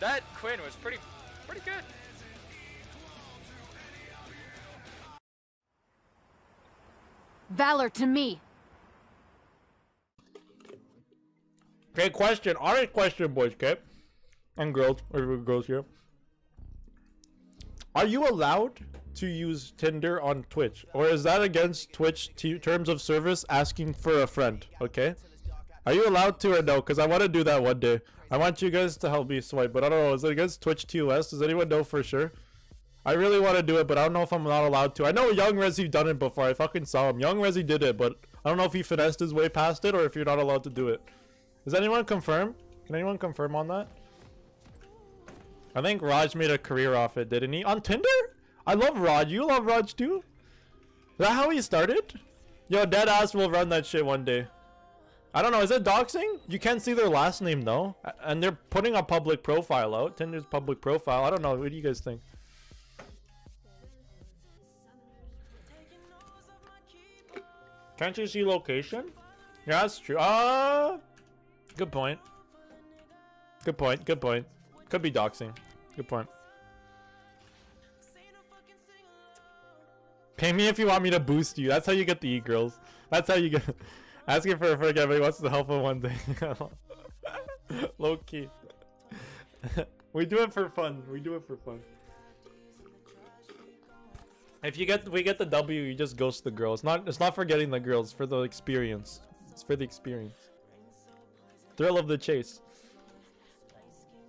that Quinn was pretty, pretty good. Valor to me. Okay, question. Honest question, boys, okay? And girls, or girls here. Are you allowed to use Tinder on Twitch? Or is that against Twitch terms of service asking for a friend, okay? Are you allowed to or no? Because I want to do that one day. I want you guys to help me swipe, but I don't know. Is it against Twitch TOS? Does anyone know for sure? I really want to do it, but I don't know if I'm not allowed to. I know Young Resi done it before. I fucking saw him. Young Resi did it, but I don't know if he finessed his way past it or if you're not allowed to do it. Does anyone confirm? Can anyone confirm on that? I think Raj made a career off it, didn't he? On Tinder? I love Raj. You love Raj too? Is that how he started? Yo, dead ass will run that shit one day. I don't know. Is it doxing? You can't see their last name though. And they're putting a public profile out. Tinder's public profile. I don't know. What do you guys think? Can't you see location? Yeah, that's true. Uh, good point. Good point. Good point. Could be doxing. Good point. Pay me if you want me to boost you. That's how you get the e-girls. That's how you get... Asking for a again, but he wants to help him one day. Low key. we do it for fun. We do it for fun. If you get we get the W, you just ghost the girl. It's not it's not for getting the girls, for the experience. It's for the experience. Thrill of the chase.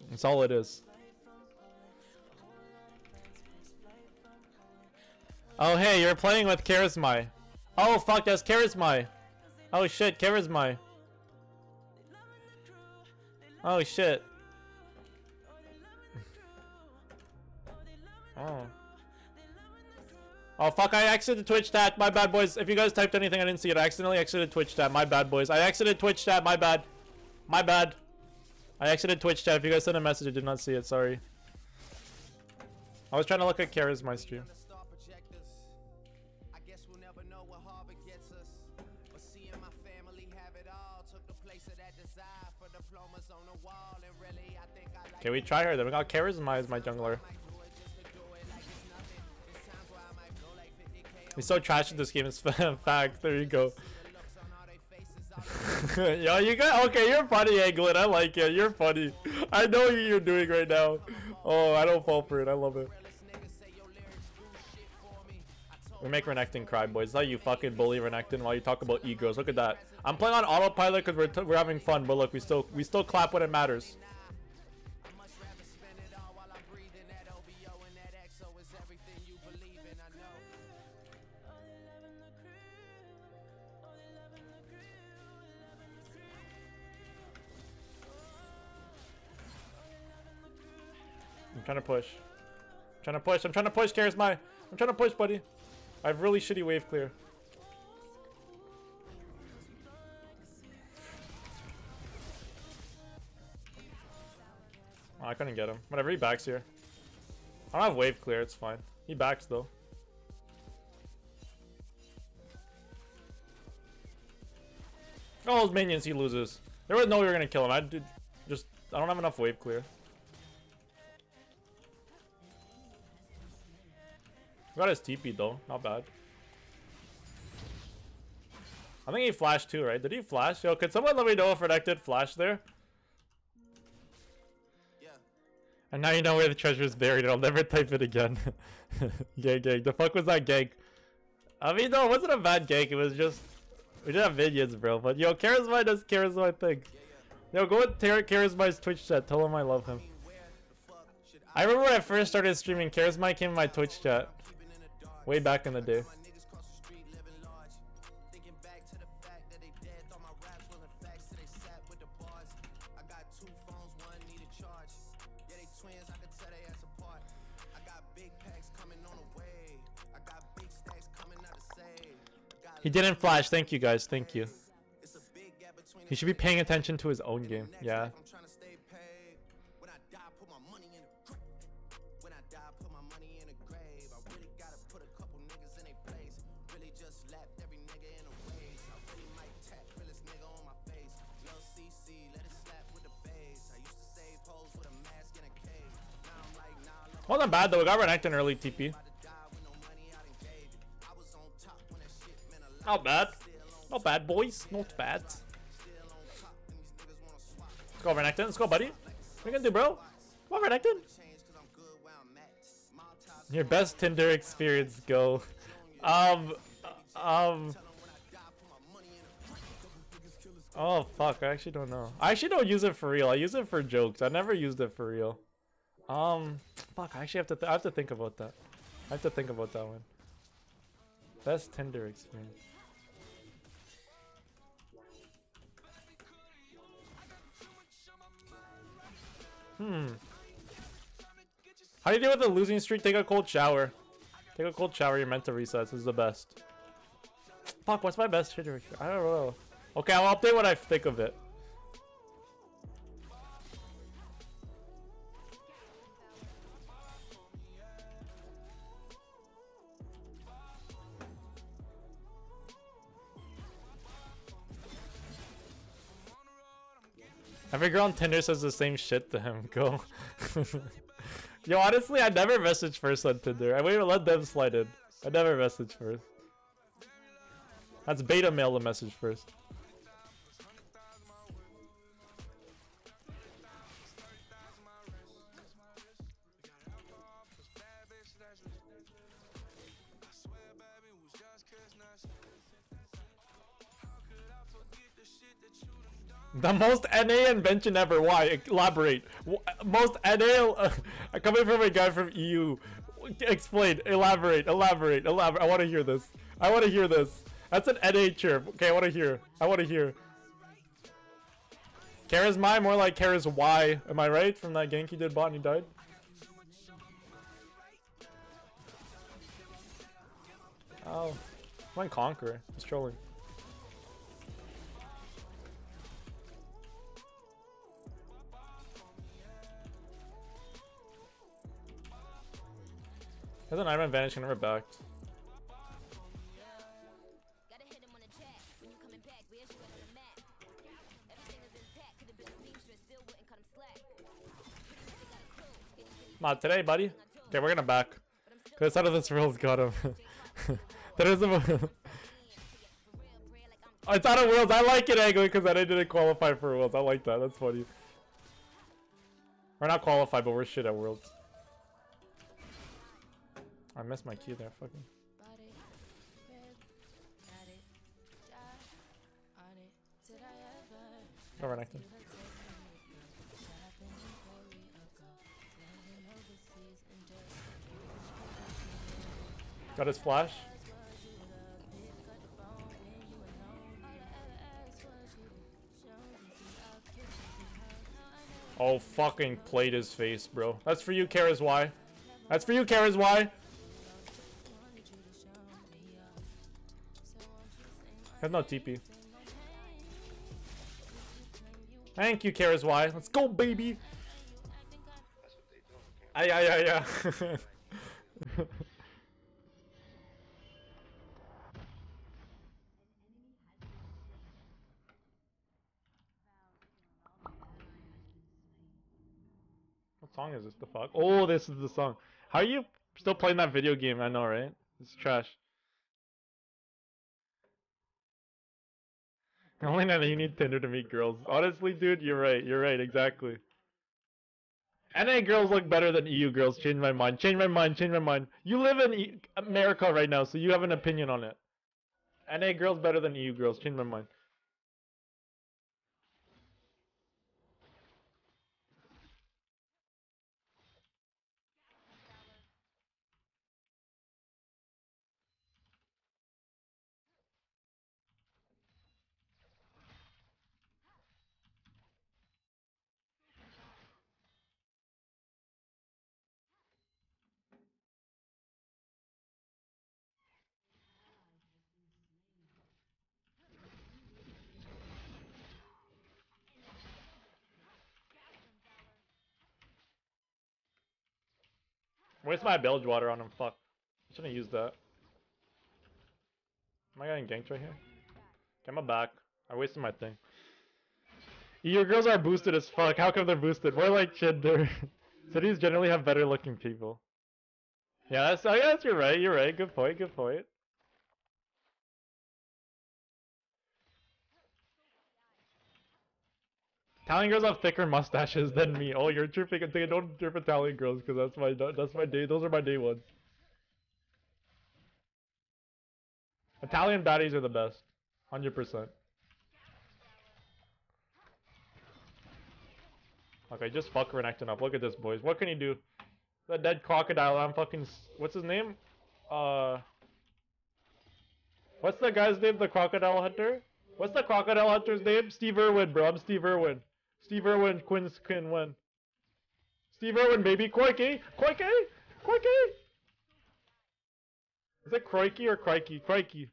That's all it is. Oh hey, you're playing with Karasmai. Oh fuck, that's Karasmai. Oh shit, Karasmai. Oh shit. oh. Oh fuck, I exited Twitch chat. My bad, boys. If you guys typed anything, I didn't see it. I accidentally exited Twitch chat. My bad, boys. I exited Twitch chat. My bad. My bad. I exited Twitch chat. If you guys sent a message, I did not see it. Sorry. I was trying to look at Karasmai stream. Okay, we try her then. We got Karasmai as my jungler. He's so trash in this game, it's fact. There you go. Yo, you got okay. You're funny, Anglin. I like it. You're funny. I know what you're doing right now. Oh, I don't fall for it. I love it. We make Renekton cry, boys. Not you fucking bully Renekton while you talk about egos. Look at that. I'm playing on autopilot because we're we're having fun, but look, we still we still clap when it matters. I'm trying to push. I'm trying to push. I'm trying to push, Karasmai. I'm trying to push, buddy. I have really shitty wave clear. Oh, I couldn't get him. Whatever, he backs here. I don't have wave clear, it's fine. He backs though. Oh, those minions he loses. There was no way we were gonna kill him. I did just I don't have enough wave clear. Got his TP though, not bad. I think he flashed too, right? Did he flash? Yo, could someone let me know if Renekton flashed there? Yeah. And now you know where the treasure is buried. I'll never type it again. gang, gang. The fuck was that gang? I mean, no, it wasn't a bad gang. It was just we didn't have minions, bro. But yo, Karasmai does Karasmai thing. Yo, go with Karasmai's Twitch chat. Tell him I love him. I remember when I first started streaming, Karasmai came in my Twitch chat. Way back in the day. He didn't flash. Thank you guys. Thank you. He should be paying attention to his own game. Yeah. Bad though. We got Renekton early TP. Not bad. Not bad, boys. Not bad. Let's go, Renekton. Let's go, buddy. What are you gonna do, bro? Come on, Renekton. Your best Tinder experience, go. Um, um. Oh fuck! I actually don't know. I actually don't use it for real. I use it for jokes. I never used it for real. Um, fuck. I actually have to. I have to think about that. I have to think about that one. Best Tinder experience. Hmm. How do you deal with a losing streak? Take a cold shower. Take a cold shower. You're meant to reset. This is the best. Fuck. What's my best Tinder? I don't know. Okay, I'll update what I think of it. Every girl on Tinder says the same shit to him. Go. Yo, honestly, I never message first on Tinder. I wait let them slide in. I never message first. That's beta male to message first. The most NA invention ever. Why? Elaborate. Most NA uh, coming from a guy from EU. Explain. Elaborate. Elaborate. Elaborate. I want to hear this. I want to hear this. That's an NA chirp. Okay, I want to hear. I want to hear. Karasmai more like Kara's Y. Am I right? From that gank he did bot and he died? Oh. Went Conqueror. He's trolling. Hasn't Iron vanished and never backed? Not today, buddy. Okay, we're gonna back. Cause out of this world's got him. that is a. oh, it's out of worlds. I like it, Angry, because I didn't qualify for worlds. I like that. That's funny. We're not qualified, but we're shit at worlds. I missed my cue there, fucking. Go Renekton. Got his flash. Oh, fucking played his face, bro. That's for you, Kara's Y. That's for you, Kara's Y. Have no TP. Thank you, Kara's Y. Let's go, baby. Ay, ay, ay, ay. what song is this? The fuck? Oh, this is the song. How are you still playing that video game? I know, right? It's trash. Only now you need Tinder to meet girls. Honestly, dude, you're right. You're right. Exactly. NA girls look better than EU girls. Change my mind. Change my mind. Change my mind. You live in e America right now, so you have an opinion on it. NA girls better than EU girls. Change my mind. Where's my Bilgewater on him? Fuck. I shouldn't use that. Am I getting ganked right here? Get my back. I wasted my thing. Your girls are boosted as fuck. How come they're boosted? We're like Chinder. Cities generally have better looking people. Yeah, that's, I guess you're right, you're right. Good point, good point. Italian girls have thicker mustaches than me. Oh, you're tripping. I don't trip Italian girls because that's my that's my day. Those are my day ones. Italian baddies are the best, hundred percent. Okay, just fuck Renekton up. Look at this, boys. What can he do? The dead crocodile. I'm fucking. What's his name? Uh. What's the guy's name? The crocodile hunter. What's the crocodile hunter's name? Steve Irwin, bro. I'm Steve Irwin. Steve Irwin, Quinn's Quinn win. Steve Irwin, baby. Koike! Koike! Koike! Is it Kroiki or Crikey? Crikey.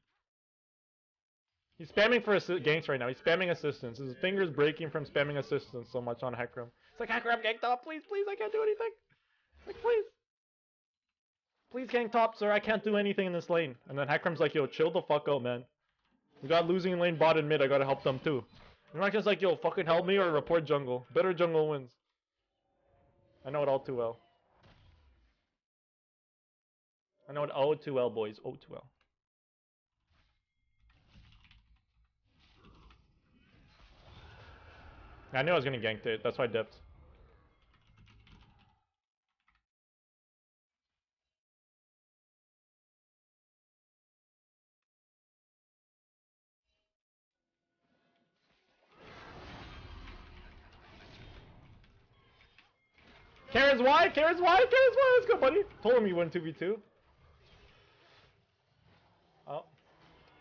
He's spamming for assi ganks right now. He's spamming assistance. His finger's breaking from spamming assistance so much on Hecarim. It's like, Hecarim, gank top, please, please, I can't do anything. Like, please. Please gank top, sir, I can't do anything in this lane. And then Hecarim's like, yo, chill the fuck out, man. We got losing lane bot and mid, I gotta help them too. Just like, yo, fucking help me or report jungle. Better jungle wins. I know it all too well. I know it all too well, boys. Oh, too well. I knew I was gonna gank it. That's why I dipped. Karen's why? Karen's why? Karen's? Let's go, buddy. Told him you win 2v2. Oh.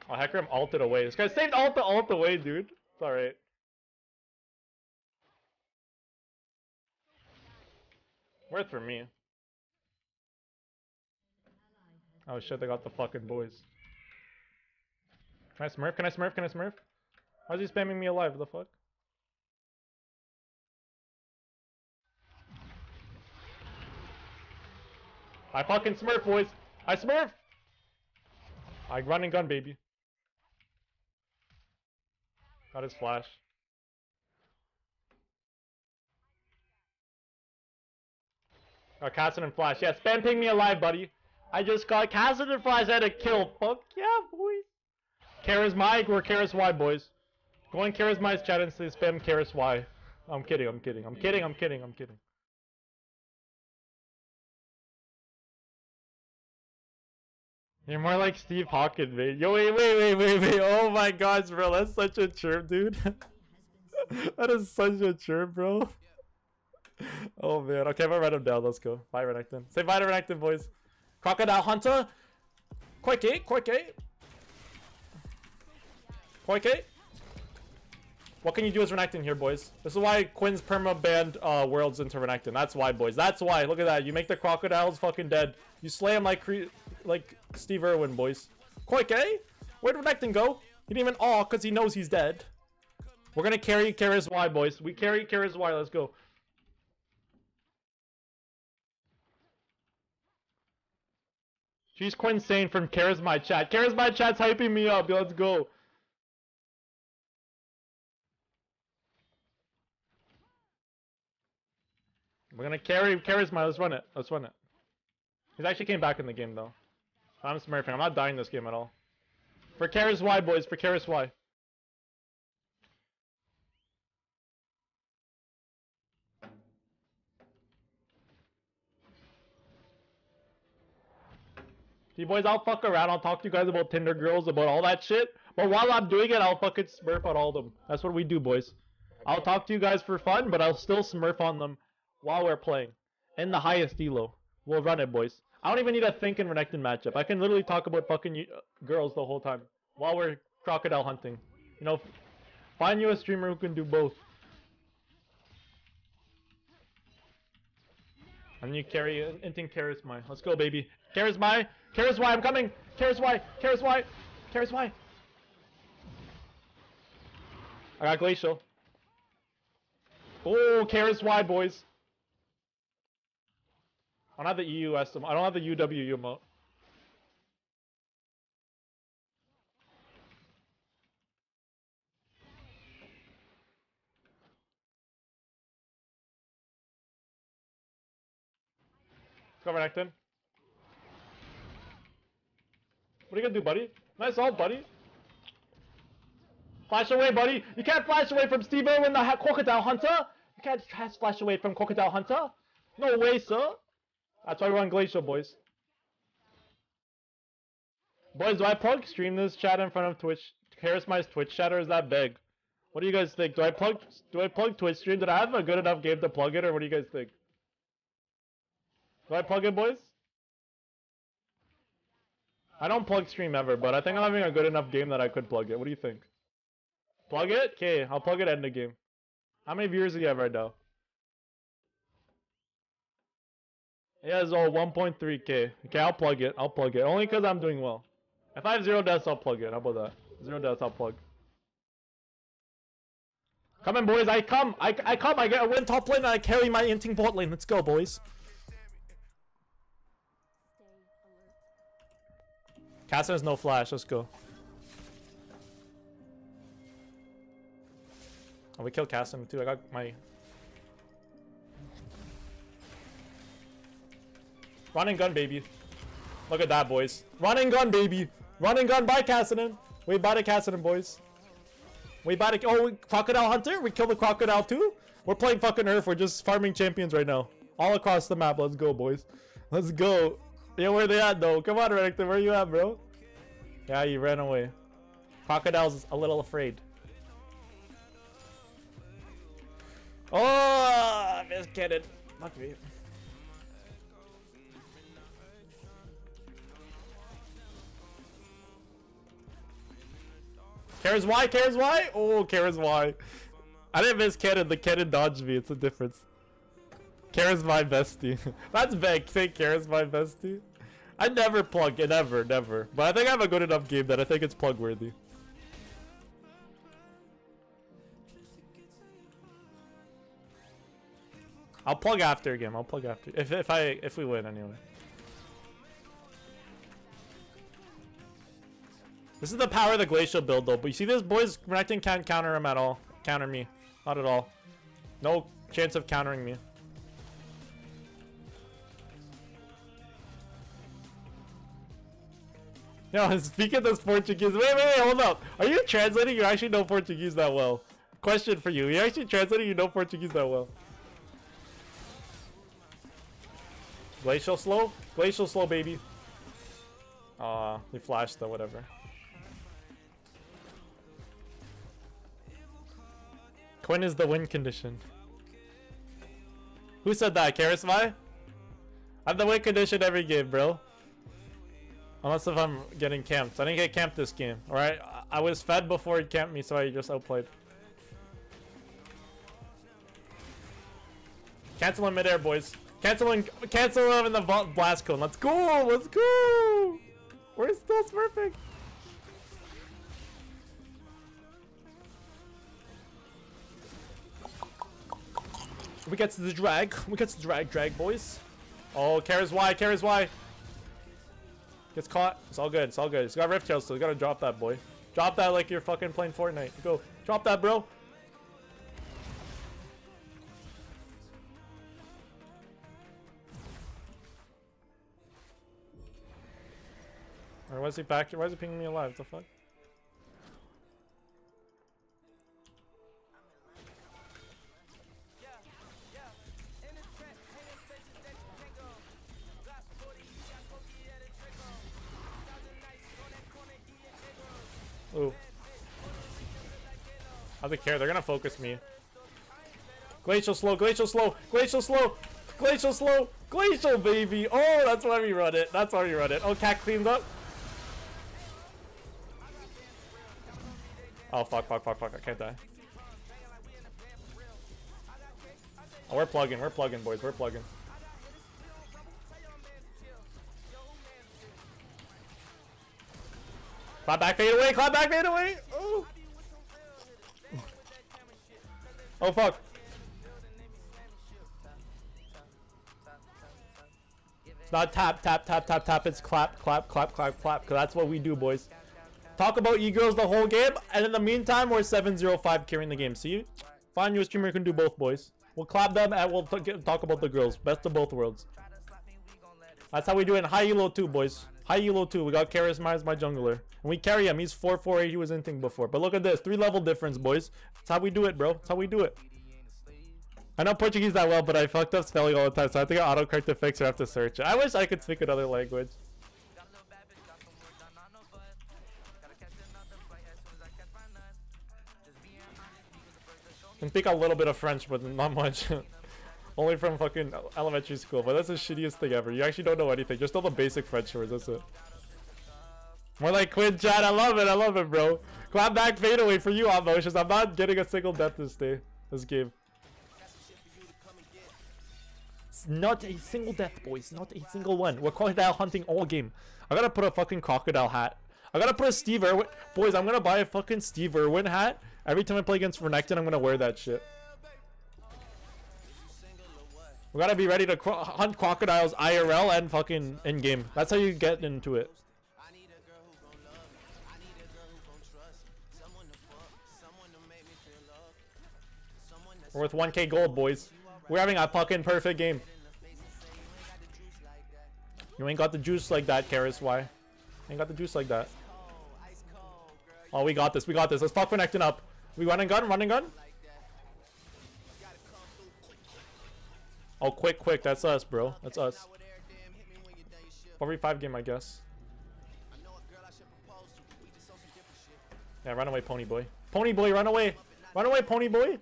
Oh, Hecarim ulted away. This guy saved ult the ult away, dude. It's alright. Worth for me. Oh shit, they got the fucking boys. Can I smurf? Can I smurf? Can I smurf? Why is he spamming me alive? The fuck? I fucking smurf, boys. I smurf. I run and gun, baby. Got his flash. Oh, Castle and Flash. Yeah, spam ping me alive, buddy. I just got Castle and Flash had a kill. Fuck yeah, boys. Karasmai or Karis Y, boys. Go on Karasmai's chat and say spam Karis Y. I'm kidding, I'm kidding, I'm kidding, I'm kidding, I'm kidding. You're more like Steve Hawkins, man. Yo, wait, wait, wait, wait, wait. Oh my gosh, bro. That's such a chirp, dude. that is such a chirp, bro. Oh man. Okay, I'm gonna write him down. Let's go. Bye, Renekton. Say bye to Renekton, boys. Crocodile Hunter. Koike, Koike. Koike. What can you do as Renekton here, boys? This is why Quinn's perma banned uh, worlds into Renekton. That's why, boys. That's why. Look at that. You make the crocodiles fucking dead. You slay them like like Steve Irwin, boys. Koike? Where'd Renekton go? He didn't even awe because he knows he's dead. We're gonna carry Karis Y, boys. We carry Karis Y. Let's go. She's Quinn Sane from Karasmai Chat. Karasmai Chat's hyping me up. Let's go. We're gonna carry Karasmai. Let's run it. Let's run it. He's actually came back in the game though. I'm smurfing. I'm not dying this game at all. For Karis Y, boys. For Karis Y. See, boys, I'll fuck around. I'll talk to you guys about Tinder girls, about all that shit. But while I'm doing it, I'll fucking smurf on all of them. That's what we do, boys. I'll talk to you guys for fun, but I'll still smurf on them while we're playing. In the highest elo. We'll run it, boys. I don't even need a think and Renekton matchup. I can literally talk about fucking uh, girls the whole time. While we're crocodile hunting. You know, find you a streamer who can do both. And you carry Inting Karasmai. Let's go, baby. Karis Y, I'm coming. Y. Karis Y. I got Glacial. Oh, Y, boys. I don't have the EU estimate. I don't have the UW emote. Go Renekton. What are you gonna do, buddy? Nice ult, buddy. Flash away, buddy. You can't flash away from Steve Irwin, the Crocodile Hunter. You can't flash away from Crocodile Hunter. No way, sir. Uh, that's why we're on Glacial, boys. Boys, do I plug stream this chat in front of Twitch? Karasmai Twitch chat or is that big? What do you guys think? Do I plug do I plug Twitch stream? Did I have a good enough game to plug it or what do you guys think? Do I plug it, boys? I don't plug stream ever, but I think I'm having a good enough game that I could plug it. What do you think? Plug it? Okay, I'll plug it end the game. How many viewers do you have right now? Yeah, it's all 1.3k. Okay, I'll plug it. I'll plug it. Only because I'm doing well. If I have zero deaths, I'll plug it. How about that? Zero deaths, I'll plug. Come in, boys. I come. I, I come. I get a win top lane and I carry my inting bot lane. Let's go, boys. Cassin has no flash. Let's go. Oh, we killed Cassim too. I got my. Run and gun, baby. Look at that, boys. Run and gun, baby. Run and gun by Cassidy. We bought a Cassidy, boys. We bought a. Oh, we, Crocodile Hunter? We killed the Crocodile too? We're playing fucking Earth. We're just farming champions right now. All across the map. Let's go, boys. Let's go. Yeah, where they at, though? Come on, Renekton. Where you at, bro? Yeah, you ran away. Crocodile's a little afraid. Oh, I missed cannon. Fuck me. Cares why? Cares why? Oh, cares why? I didn't miss cannon. The cannon dodged me. It's a difference. Karasmai bestie. That's big. Say Karasmai bestie. I never plug it. Never, never. But I think I have a good enough game that I think it's plug worthy. I'll plug after again. I'll plug after. If if I if we win anyway. This is the power of the glacial build though. But you see this boys Renekton can't counter him at all. Counter me. Not at all. No chance of countering me. No, speaking this Portuguese. Wait, wait, wait, hold up. Are you translating? You actually know Portuguese that well. Question for you. You actually translating? You know Portuguese that well. Glacial slow? Glacial slow, baby. Aw, uh, he flashed though, whatever. Quinn is the win condition. Who said that? Karasmai? I'm the win condition every game, bro. Unless if I'm getting camped. I didn't get camped this game, alright? I was fed before he camped me, so I just outplayed. Cancel in midair, boys. Canceling, cancel him in the vault blast cone. Let's go, let's go. We're still smurfing. We get to the drag. We get to the drag, drag, boys. Oh, carries Y, carries Y. Gets caught. It's all good. It's all good. He's got Rift Tail, so you gotta drop that, boy. Drop that like you're fucking playing Fortnite. Go. Drop that, bro. Or is he back? Why is he pinging me alive? What the fuck? How they care? They're gonna focus me. Glacial slow, glacial slow, glacial slow, glacial slow, glacial baby. Oh, that's why we run it. That's why we run it. Oh, cat cleans up. Oh, fuck, fuck, fuck, fuck. I can't die. Oh, we're plugging. We're plugging, boys. We're plugging. Clap back, fade away. Clap back, fade away. Oh. Oh, fuck. It's not tap, tap, tap, tap, tap. It's clap, clap, clap, clap, clap. Because that's what we do, boys. Talk about e-girls the whole game, and in the meantime, we're 7-0-5 carrying the game. See? You? Find you a streamer who can do both, boys. We'll clap them, and we'll talk about the girls. Best of both worlds. That's how we do it in high elo too, boys. High elo too. We got Karasmai as my jungler. And we carry him. He's 448. He was in thing before. But look at this. Three level difference, boys. That's how we do it, bro. That's how we do it. I know Portuguese that well, but I fucked up spelling all the time, so I to get autocorrect to fix or have to search. I wish I could speak another language. can speak a little bit of French, but not much. Only from fucking elementary school, but that's the shittiest thing ever. You actually don't know anything. Just know the basic French words, that's it. More like Quinn chat. I love it. I love it, bro. Clap back fadeaway for you, emotions. I'm not getting a single death this day. This game. It's not a single death, boys. Not a single one. We're crocodile hunting all game. I gotta put a fucking crocodile hat. I gotta put a Steve Irwin. Boys, I'm gonna buy a fucking Steve Irwin hat. Every time I play against Renekton, I'm gonna wear that shit. We gotta be ready to cro hunt crocodiles IRL and fucking in game. That's how you get into it. We're with 1k gold, boys. We're having a fucking perfect game. You ain't got the juice like that, Karis. Why? Ain't got the juice like that. Oh, we got this. We got this. Let's fuck connecting up. We running gun, running gun. Oh, quick, quick. That's us, bro. That's us. 45 game, I guess. Yeah, run away, pony boy. Pony boy, run away. Run away, pony boy.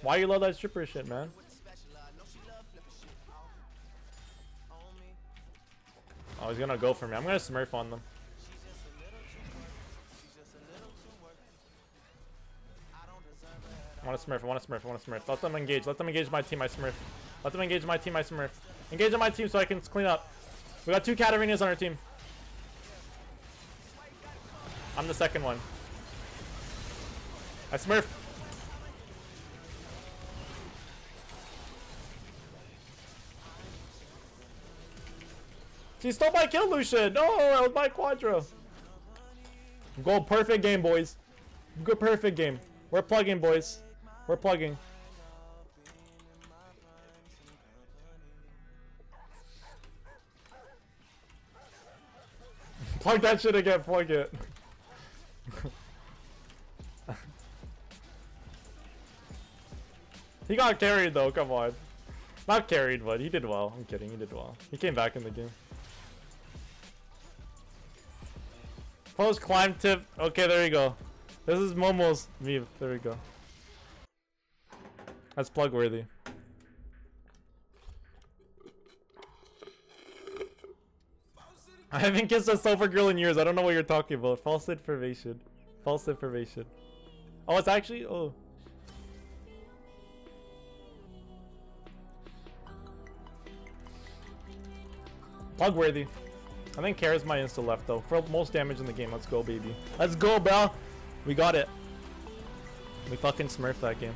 Why you love that stripper shit, man? Oh, he's gonna go for me. I'm gonna smurf on them. I want to smurf, I want to smurf, I want to smurf. Let them engage, let them engage my team, I smurf. Let them engage my team, I smurf. Engage on my team so I can clean up. We got two Katarinas on our team. I'm the second one. I smurf. She stole my kill, Lucian! No, that was my Quadra. Go perfect game, boys. Good perfect game. We're plugging, boys. We're plugging. plug that shit again, plug it. he got carried though, come on. Not carried, but he did well. I'm kidding, he did well. He came back in the game. Post climb tip. Okay, there you go. This is Momo's meme. There we go. That's plug worthy. I haven't kissed a sober girl in years. I don't know what you're talking about. False information. False information. Oh, it's actually. Oh. Plug worthy. I think Karasmai insta left though. For most damage in the game. Let's go, baby. Let's go, bro. We got it. We fucking smurfed that game.